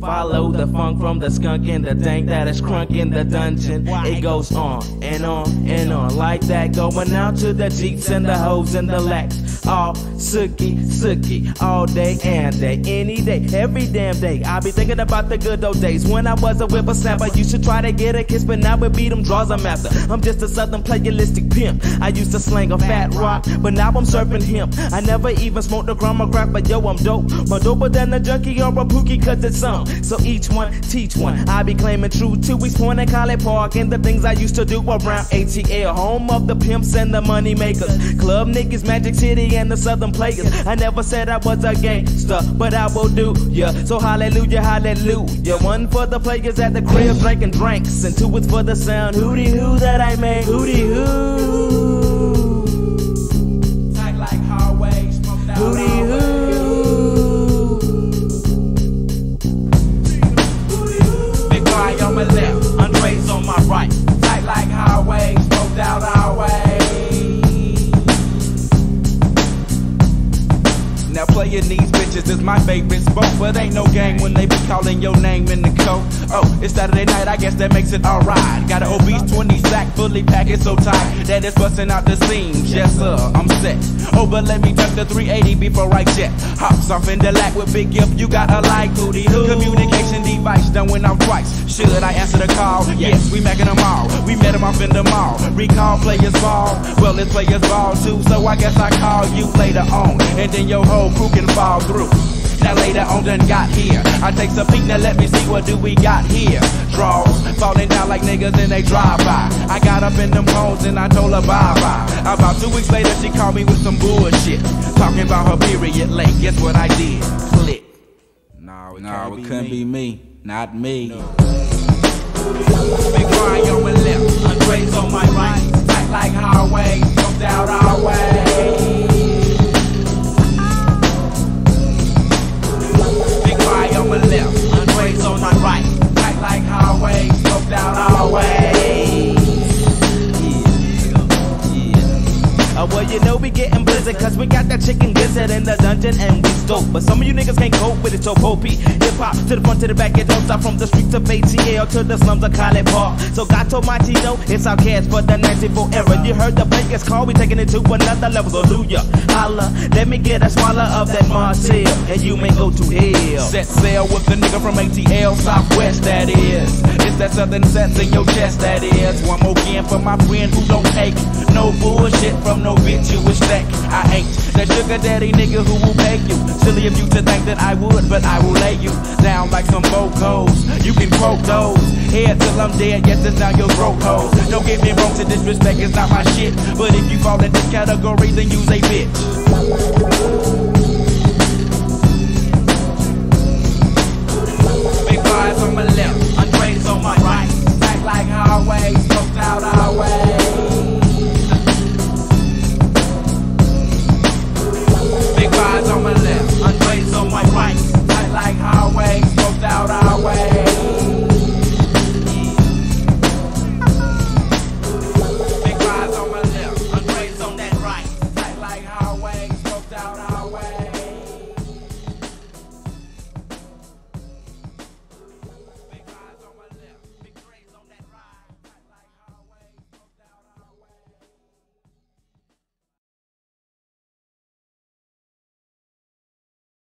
Follow the funk from the skunk and the dank that is crunk in the dungeon. It goes on and on and on like that. Going out to the jeeps and the hoes and the lacks. All sookie, sookie, all day and day, any day, every damn day. I be thinking about the good old days when I was a whippersnapper. You should try to get a kiss, but now it beat them draws I'm after. I'm just a southern playalistic pimp. I used to slang a fat rock, but now I'm surfing him. I never even smoked a gram of crack, but yo, I'm dope. More doper than a junkie or a pookie, cause it's some. So each one, teach one. I be claiming true to East Point and College Park and the things I used to do around ATL, home of the pimps and the money makers. Club niggas, Magic City, and the Southern players. I never said I was a gangster, but I will do ya. So hallelujah, hallelujah. One for the players at the crib drinking drinks, and two is for the sound hootie hoo that I make. Hootie hoo. Tight like highways, smoked out Hootie hoo. Now playing these bitches is my favorite sport, but ain't no game when they be calling your name in the coat. Oh, it's Saturday night, I guess that makes it alright. Got an obese 20 sack, fully packed, it's so tight that it's busting out the seams. Yes sir, I'm set. Oh, but let me touch the 380 before I jet. Hops off in the lack with big gift, you got a like booty. Communication device done went off twice. Should I answer the call? Yes, we macking them all. We met them off in the mall. Recall players ball. Well, it's players ball too, so I guess I call you later on. And then your whole crew can fall through. Now later on done got here. I take a peek, now let me see what do we got here. Draws falling down like niggas in they drive by. I got up in them hoes and I told her bye bye. About two weeks later, she called me with some bullshit. Talking about her period late. Guess what I did? Click. No, it, No, it couldn't be me. Not me. Big you know we getting cause we got that chicken gizzard in the dungeon and we stoked. But some of you niggas can't cope with it, so popey. Hip hop to the front to the back, it don't stop from the streets of ATL to the slums of College Park. So my know it's OutKast for the 94 era. You heard the Vegas call, we taking it to another level. Hallelujah, holla, let me get a swallow of that Martell, and you may go to hell. Set sail with the nigga from ATL Southwest, that is. It's that southern sense in your chest, that is. One more again for my friend who don't take no bullshit from no bitch you wish that I ain't. That sugar daddy nigga who will pay you. Silly of you to think that I would, but I will lay you down like some vocals. You can quote those. Head till I'm dead, yes, it's now your throat hoes. Don't get me wrong, to disrespect is not my shit. But if you fall in this category, then use a bitch.